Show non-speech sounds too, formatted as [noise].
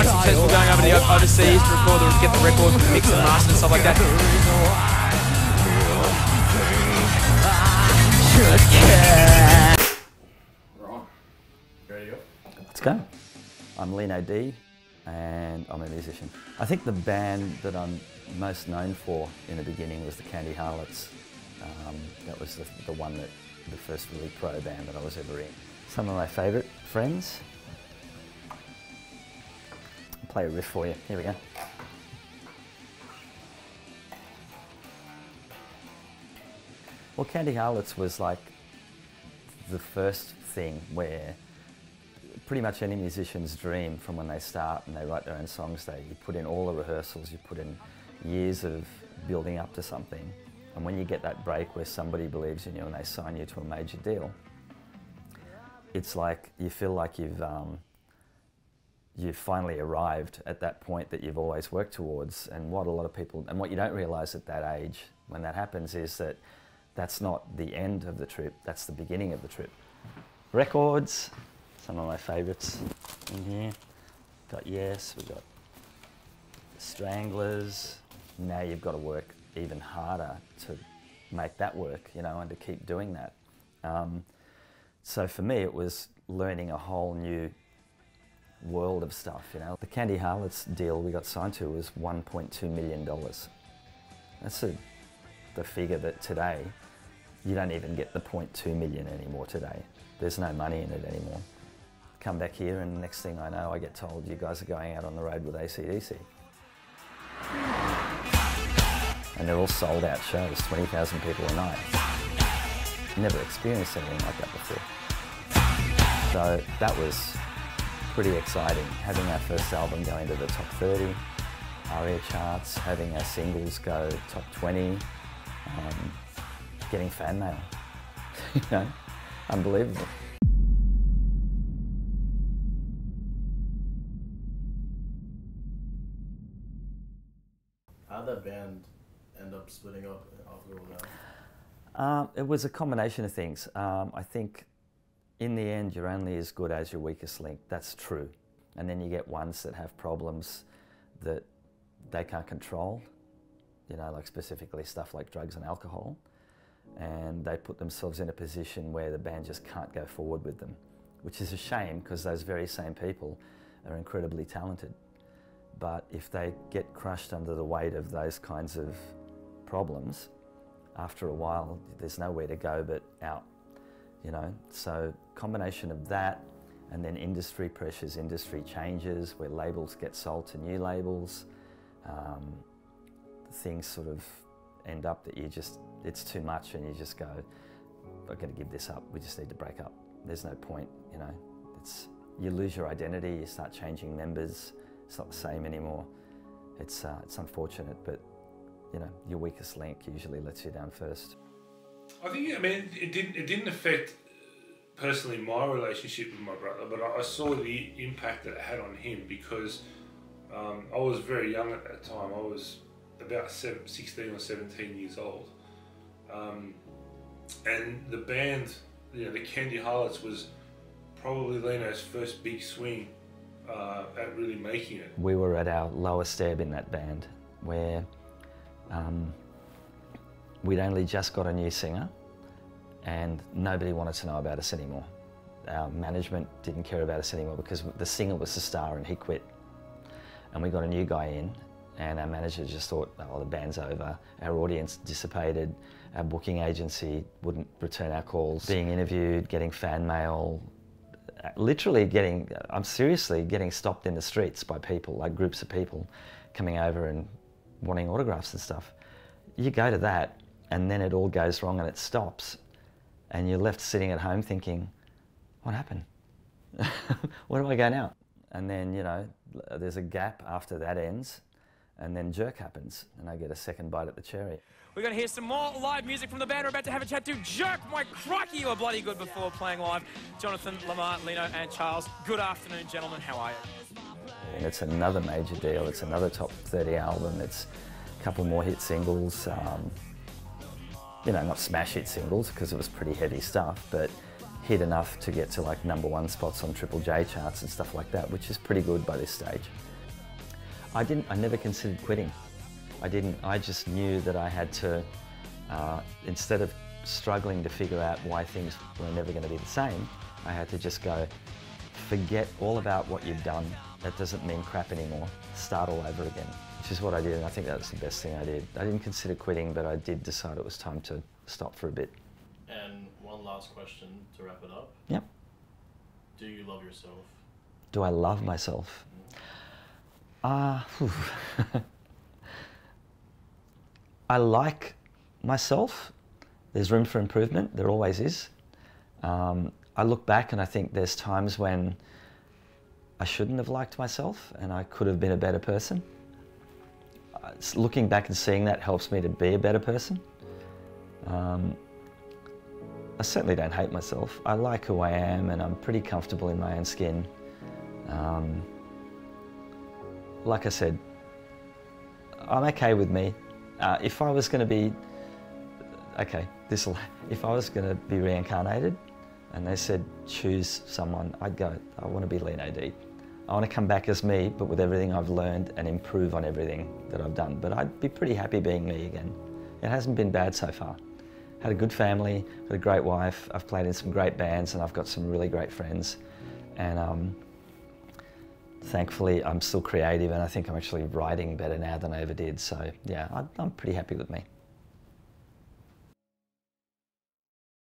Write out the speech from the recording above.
Much successful going over the overseas to record the, get the record, mix and master and stuff like that. Let's go. I'm Leeno Dee and I'm a musician. I think the band that I'm most known for in the beginning was the Candy Harlots. Um, that was the, the one that, the first really pro band that I was ever in. Some of my favourite friends. Play a riff for you. Here we go. Well, Candy Harlots was like the first thing where pretty much any musician's dream from when they start and they write their own songs, they you put in all the rehearsals, you put in years of building up to something. And when you get that break where somebody believes in you and they sign you to a major deal, it's like you feel like you've um, you've finally arrived at that point that you've always worked towards. And what a lot of people and what you don't realise at that age when that happens is that that's not the end of the trip. That's the beginning of the trip. Records, some of my favourites in here. Got Yes, we've got Stranglers. Now you've got to work even harder to make that work, you know, and to keep doing that. Um, so for me, it was learning a whole new world of stuff, you know. The Candy Harlots deal we got signed to was $1.2 million. That's a, the figure that today, you don't even get the 0.2 million anymore today. There's no money in it anymore. Come back here and next thing I know, I get told you guys are going out on the road with AC/DC. And they're all sold out shows, 20,000 people a night. Never experienced anything like that before. So that was pretty exciting, having our first album go into the top 30, ARIA charts, having our singles go top 20, um, getting fan mail. [laughs] you know, unbelievable. How'd that band end up splitting up after all that? Um, it was a combination of things. Um, I think in the end, you're only as good as your weakest link. That's true. And then you get ones that have problems that they can't control, you know, like specifically stuff like drugs and alcohol. And they put themselves in a position where the band just can't go forward with them, which is a shame because those very same people are incredibly talented. But if they get crushed under the weight of those kinds of problems, after a while, there's nowhere to go but out, you know. So combination of that, and then industry pressures, industry changes, where labels get sold to new labels, um, things sort of end up that you just it's too much, and you just go, I've got to give this up. We just need to break up. There's no point, you know. It's you lose your identity, you start changing members. It's not the same anymore. It's uh, it's unfortunate, but you know, your weakest link usually lets you down first. I think I mean it didn't it didn't affect uh, personally my relationship with my brother, but I, I saw the impact that it had on him because um, I was very young at that time. I was about seven, 16 or 17 years old. Um, and the band, you know, the Candy Harlots was probably Leeno's first big swing uh, at really making it. We were at our lowest ebb in that band where um, we'd only just got a new singer and nobody wanted to know about us anymore. Our management didn't care about us anymore because the singer was the star and he quit. And we got a new guy in and our manager just thought, oh, the band's over. Our audience dissipated. Our booking agency wouldn't return our calls. Being interviewed, getting fan mail, literally getting, I'm seriously getting stopped in the streets by people, like groups of people coming over and wanting autographs and stuff. You go to that and then it all goes wrong and it stops. And you're left sitting at home thinking, what happened? [laughs] Where do I go now? And then, you know, there's a gap after that ends and then jerk happens and I get a second bite at the cherry. We're going to hear some more live music from the band. We're about to have a chat to Jerk. My crikey, you were bloody good before playing live. Jonathan, Lamar, Leeno, and Charles. Good afternoon, gentlemen. How are you? and it's another major deal. It's another top 30 album. It's a couple more hit singles. Um, you know, not smash hit singles because it was pretty heavy stuff, but hit enough to get to like number one spots on Triple J charts and stuff like that, which is pretty good by this stage. I didn't. I never considered quitting. I didn't. I just knew that I had to, uh, instead of struggling to figure out why things were never going to be the same, I had to just go, forget all about what you've done. That doesn't mean crap anymore. Start all over again, which is what I did, and I think that's the best thing I did. I didn't consider quitting, but I did decide it was time to stop for a bit. And one last question to wrap it up. Yep. Do you love yourself? Do I love myself? Ah, [laughs] I like myself. There's room for improvement. There always is. Um, I look back and I think there's times when I shouldn't have liked myself and I could have been a better person. Looking back and seeing that helps me to be a better person. Um, I certainly don't hate myself. I like who I am and I'm pretty comfortable in my own skin. Um, like I said, I'm okay with me. Uh, if I was going to be, okay, this [laughs] if I was going to be reincarnated and they said choose someone, I'd go, I want to be Leeno Dee. I want to come back as me, but with everything I've learned and improve on everything that I've done. But I'd be pretty happy being me again. It hasn't been bad so far. Had a good family, got a great wife. I've played in some great bands, and I've got some really great friends. And um, thankfully, I'm still creative, and I think I'm actually writing better now than I ever did. So yeah, I, I'm pretty happy with me.